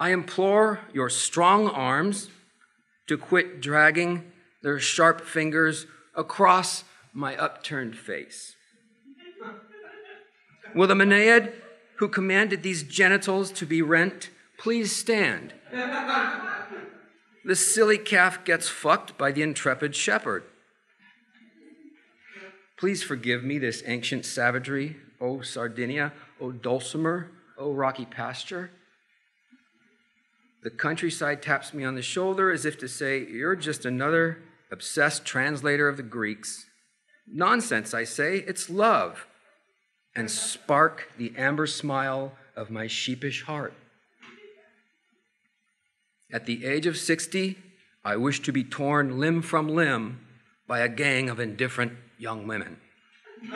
I implore your strong arms to quit dragging their sharp fingers across my upturned face. Will the Maenad who commanded these genitals to be rent please stand? The silly calf gets fucked by the intrepid shepherd. Please forgive me this ancient savagery, O Sardinia, O Dulcimer, O rocky pasture. The countryside taps me on the shoulder as if to say, You're just another obsessed translator of the Greeks. Nonsense, I say, it's love. And spark the amber smile of my sheepish heart. At the age of 60, I wish to be torn limb from limb by a gang of indifferent young women.